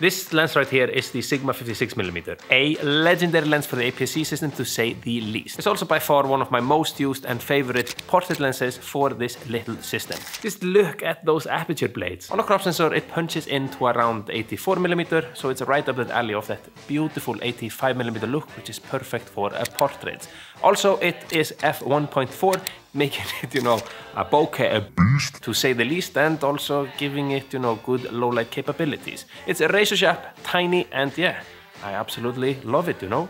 This lens right here is the Sigma 56mm, a legendary lens for the APS-C system to say the least. It's also by far one of my most used and favorite portrait lenses for this little system. Just look at those aperture blades. On a crop sensor it punches into around 84mm, so it's right up the alley of that beautiful 85mm look, which is perfect for a portrait. Also, it is f1.4, making it, you know, a bokeh, a beast to say the least, and also giving it, you know, good low light capabilities. It's a razor sharp, tiny, and yeah, I absolutely love it, you know.